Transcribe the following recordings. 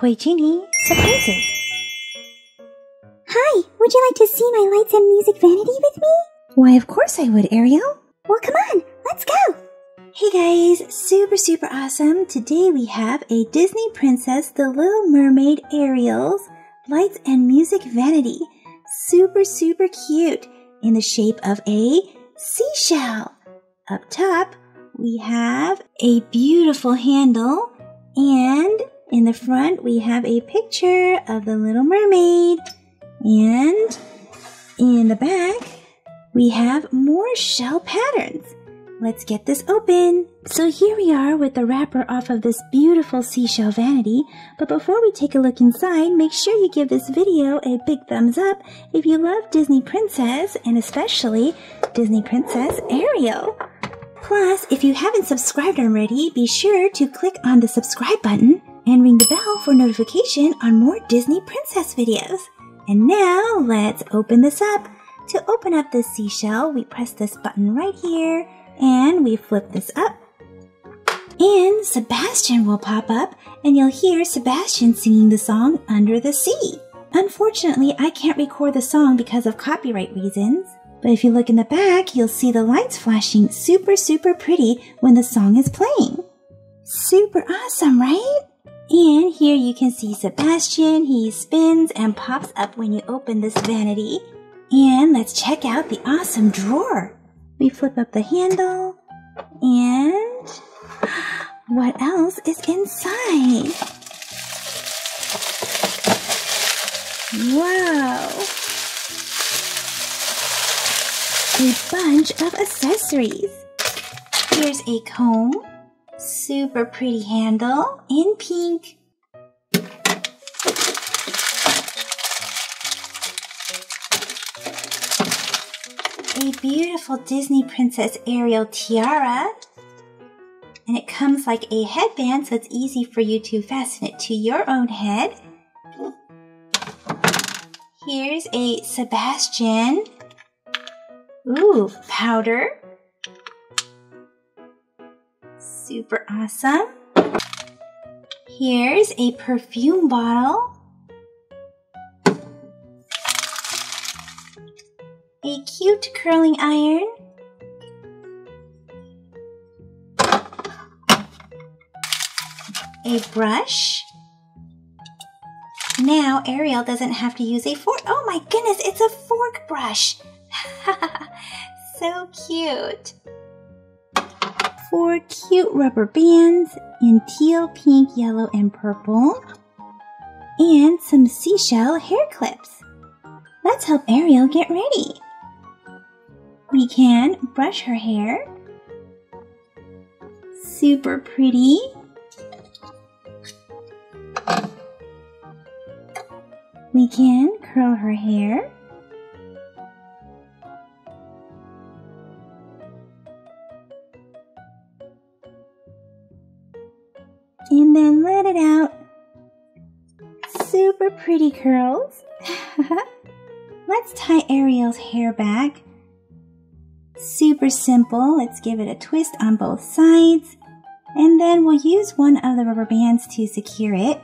Toy Genie surprises. Hi, would you like to see my lights and music vanity with me? Why, of course I would, Ariel. Well, come on, let's go. Hey guys, super super awesome. Today we have a Disney Princess The Little Mermaid Ariel's lights and music vanity. Super super cute in the shape of a seashell. Up top, we have a beautiful handle and in the front we have a picture of the Little Mermaid. And in the back, we have more shell patterns. Let's get this open. So here we are with the wrapper off of this beautiful seashell vanity. But before we take a look inside, make sure you give this video a big thumbs up if you love Disney Princess and especially Disney Princess Ariel. Plus, if you haven't subscribed already, be sure to click on the subscribe button and ring the bell for notification on more Disney Princess videos. And now let's open this up. To open up the seashell, we press this button right here and we flip this up. And Sebastian will pop up and you'll hear Sebastian singing the song Under the Sea. Unfortunately, I can't record the song because of copyright reasons. But if you look in the back, you'll see the lights flashing super, super pretty when the song is playing. Super awesome, right? And here you can see Sebastian. He spins and pops up when you open this vanity. And let's check out the awesome drawer. We flip up the handle and what else is inside? Wow! A bunch of accessories. Here's a comb, super pretty handle in pink. A beautiful Disney Princess Ariel tiara. And it comes like a headband, so it's easy for you to fasten it to your own head. Here's a Sebastian. Ooh, powder. Super awesome. Here's a perfume bottle. A cute curling iron. A brush. Now Ariel doesn't have to use a fork. Oh my goodness, it's a fork brush. so cute. Four cute rubber bands in teal, pink, yellow, and purple. And some seashell hair clips. Let's help Ariel get ready. We can brush her hair. Super pretty. We can curl her hair. And then let it out. Super pretty curls. Let's tie Ariel's hair back. Super simple. Let's give it a twist on both sides. And then we'll use one of the rubber bands to secure it.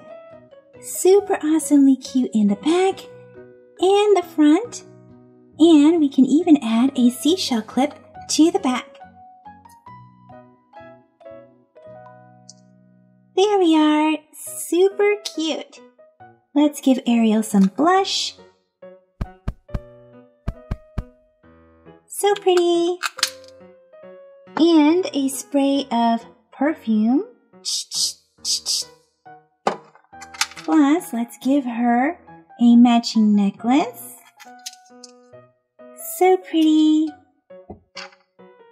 Super awesomely cute in the back and the front. And we can even add a seashell clip to the back. There we are. Super cute. Let's give Ariel some blush. So pretty. And a spray of perfume. Plus, let's give her a matching necklace. So pretty.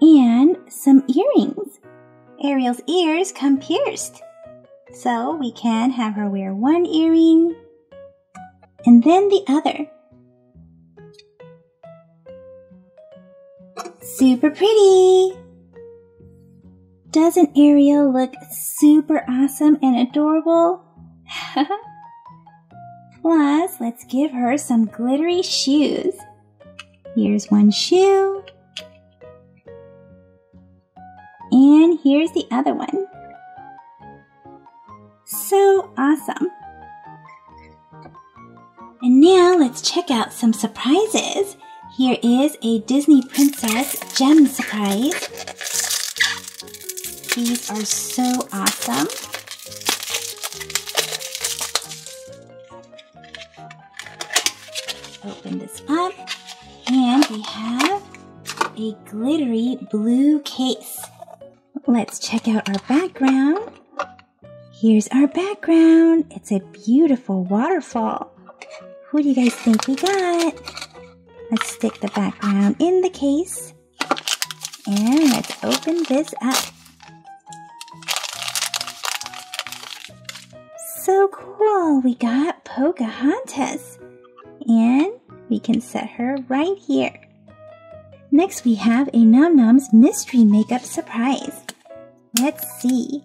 And some earrings. Ariel's ears come pierced. So we can have her wear one earring and then the other. Super pretty! Doesn't Ariel look super awesome and adorable? Plus, let's give her some glittery shoes. Here's one shoe. And here's the other one. So awesome. And now let's check out some surprises. Here is a Disney Princess gem surprise. These are so awesome. Open this up and we have a glittery blue case. Let's check out our background. Here's our background. It's a beautiful waterfall. Who do you guys think we got? Let's stick the background in the case. And let's open this up. So cool! We got Pocahontas. And we can set her right here. Next we have a Num Noms mystery makeup surprise. Let's see.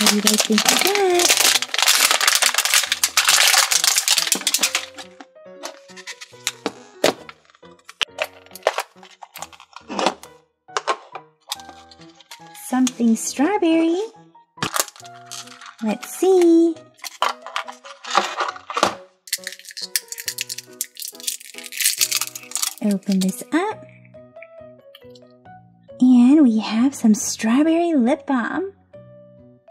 What do you guys think of that? Something strawberry. Let's see. Open this up. And we have some strawberry lip balm.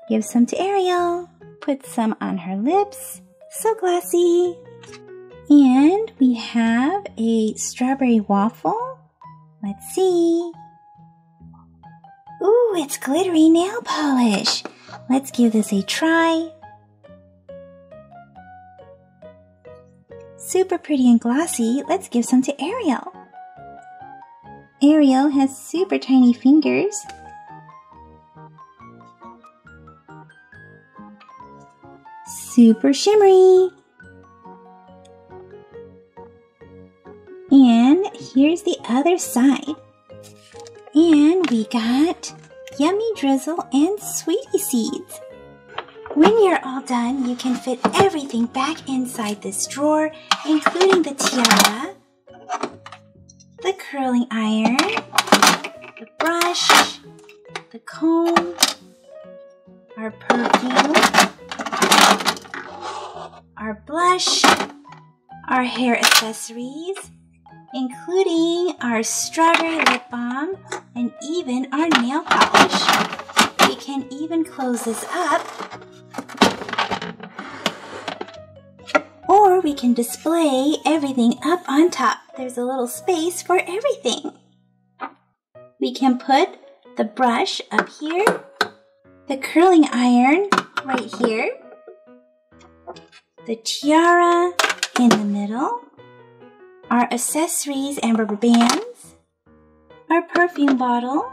Give some to Ariel. Put some on her lips. So glassy. And we have a strawberry waffle. Let's see. Ooh, it's glittery nail polish. Let's give this a try. Super pretty and glossy. Let's give some to Ariel. Ariel has super tiny fingers. Super shimmery. And here's the other side. And we got yummy drizzle and sweetie seeds. When you're all done, you can fit everything back inside this drawer, including the tiara, the curling iron, the brush, the comb, our hair accessories, including our strawberry lip balm and even our nail polish. We can even close this up or we can display everything up on top. There's a little space for everything. We can put the brush up here, the curling iron right here, the tiara in the middle, our accessories and rubber bands, our perfume bottle,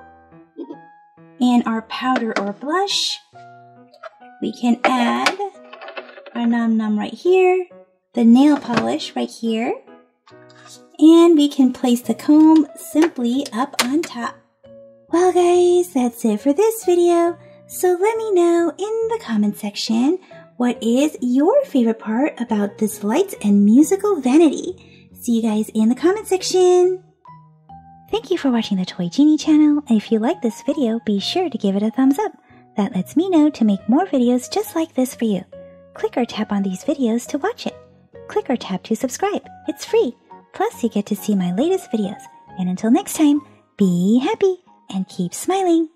and our powder or blush. We can add our num nom right here, the nail polish right here, and we can place the comb simply up on top. Well guys, that's it for this video. So let me know in the comment section what is your favorite part about this lights and musical vanity. See you guys in the comment section. Thank you for watching the Toy Genie channel, and if you like this video, be sure to give it a thumbs up. That lets me know to make more videos just like this for you. Click or tap on these videos to watch it. Click or tap to subscribe. It's free. Plus, you get to see my latest videos. And until next time, be happy and keep smiling.